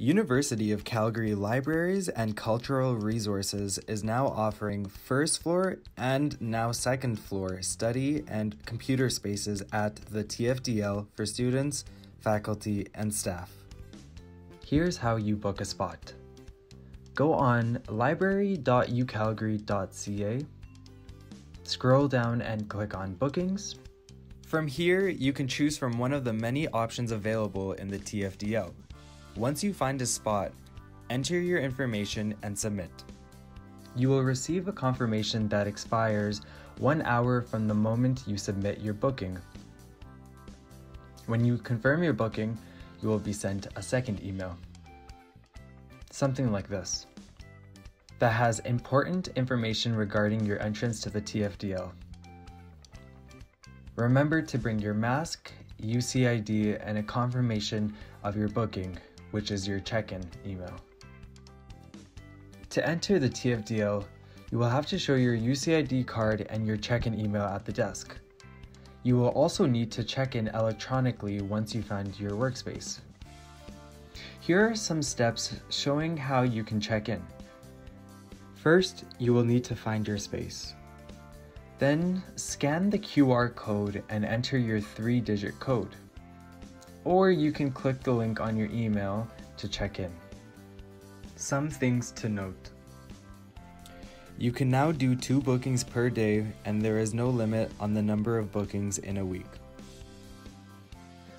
University of Calgary Libraries and Cultural Resources is now offering first floor and now second floor study and computer spaces at the TFDL for students, faculty, and staff. Here's how you book a spot. Go on library.ucalgary.ca, scroll down and click on Bookings. From here, you can choose from one of the many options available in the TFDL. Once you find a spot, enter your information and submit. You will receive a confirmation that expires one hour from the moment you submit your booking. When you confirm your booking, you will be sent a second email. Something like this that has important information regarding your entrance to the TFDL. Remember to bring your mask, UCID, and a confirmation of your booking which is your check-in email. To enter the TFDL, you will have to show your UCID card and your check-in email at the desk. You will also need to check in electronically once you find your workspace. Here are some steps showing how you can check in. First, you will need to find your space. Then, scan the QR code and enter your three digit code or you can click the link on your email to check in. Some things to note. You can now do two bookings per day, and there is no limit on the number of bookings in a week.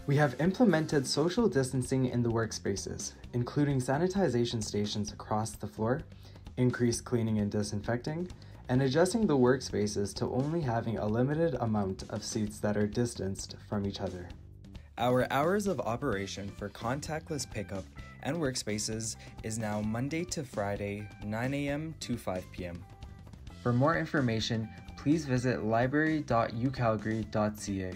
We have implemented social distancing in the workspaces, including sanitization stations across the floor, increased cleaning and disinfecting, and adjusting the workspaces to only having a limited amount of seats that are distanced from each other. Our hours of operation for contactless pickup and workspaces is now Monday to Friday, 9 a.m. to 5 p.m. For more information, please visit library.ucalgary.ca.